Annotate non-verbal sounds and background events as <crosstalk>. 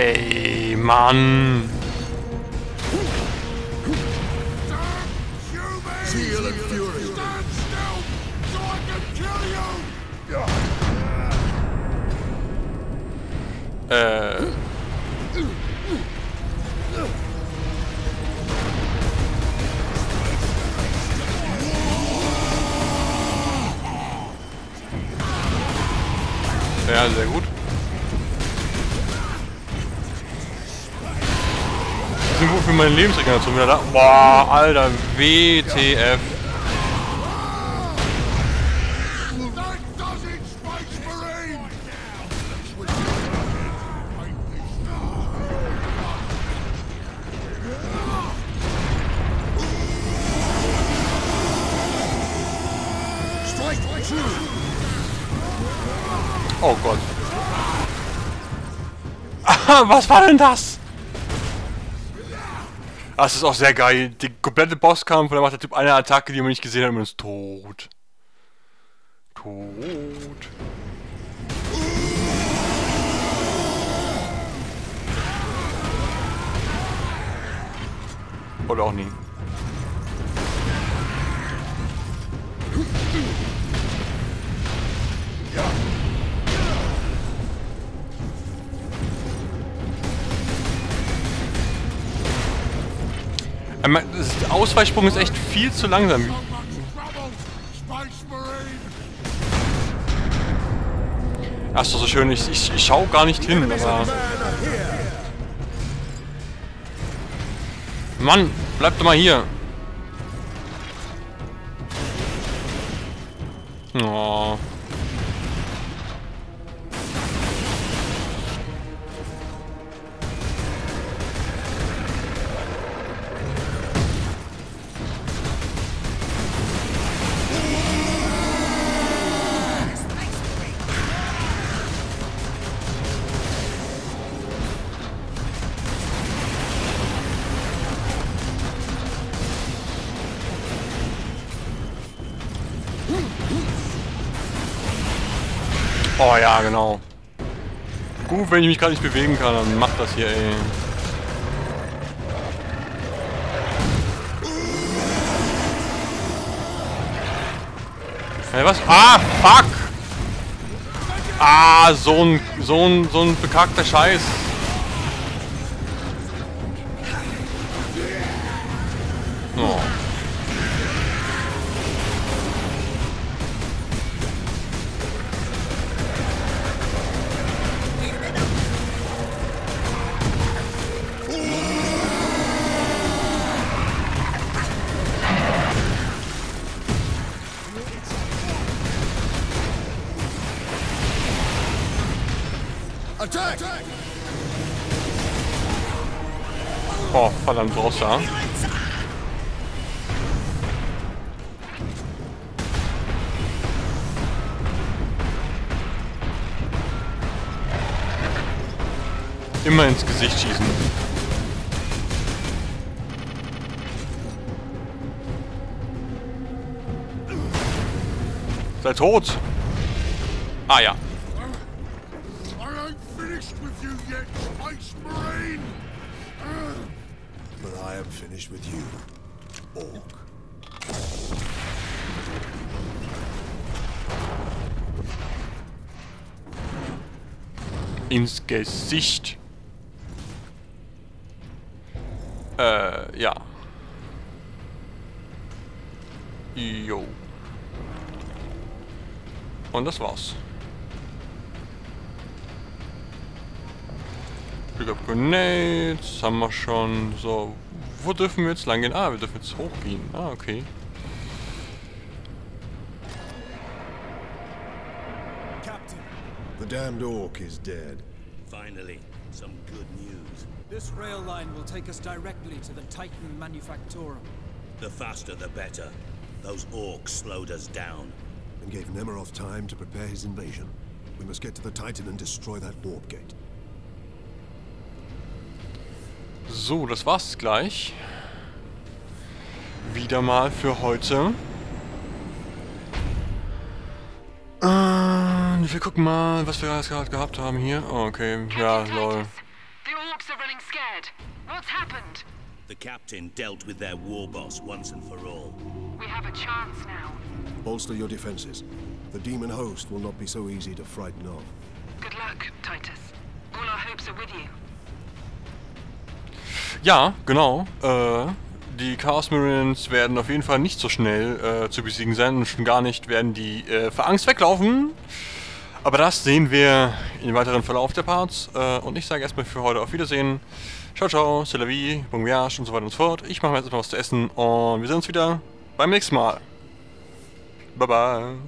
Ey, Mann. Äh. Ja, sehr gut. Sind gut für meine Lebensregeneration wieder da. Boah, Alter, WTF. Oh Gott. <laughs> Was war denn das? Das ist auch sehr geil. Die komplette Bosskampf dann macht der Typ eine Attacke, die man nicht gesehen hat und man ist tot. Tot. Oder auch nie. Ich Der Ausweichsprung ist echt viel zu langsam. Ach so, so schön. Ich, ich, ich schau gar nicht hin, aber... Mann, bleib doch mal hier. Oh. Oh ja, genau. Gut, wenn ich mich gerade nicht bewegen kann, dann mach das hier, ey. Hey, was? Ah, fuck! Ah, so ein, so ein, so ein bekackter Scheiß. Attack! Oh, verdammt, raus da. Immer ins Gesicht schießen. Sei tot! Ah ja. I ain't finished yet, Space Marine! But I am finished with you, Orc. Ins Gesicht. Äh, ja. Jo. Und das war's. Pick up Grenades, haben wir schon. So, wo dürfen wir jetzt lang gehen? Ah, wir dürfen jetzt hochgehen. Ah, okay. Captain, The damned Orc is dead. Finally, some good news. this rail line will take us directly to the Titan Manufactorum. The faster the better. Those orcs slowed us down. And gave Nemiroth time to prepare his invasion. We must get to the Titan and destroy that warp gate. So, das war's gleich. Wieder mal für heute. Ähm, wir gucken mal, was wir gerade gehabt haben hier. Oh, okay, ja, lol. The Orks are running scared. What's happened? The captain dealt with their war boss once and for all. We have a chance now. Bolster your defenses. The demon host will not be so easy to frighten off. Good luck, Titus. All our hopes are with you. Ja, genau. Äh, die Chaos Marines werden auf jeden Fall nicht so schnell äh, zu besiegen sein und schon gar nicht werden die äh, für Angst weglaufen. Aber das sehen wir im weiteren Verlauf der Parts. Äh, und ich sage erstmal für heute auf Wiedersehen. Ciao, ciao, c'est la vie, bon voyage und so weiter und so fort. Ich mache mir jetzt erstmal was zu essen und wir sehen uns wieder beim nächsten Mal. Bye, bye.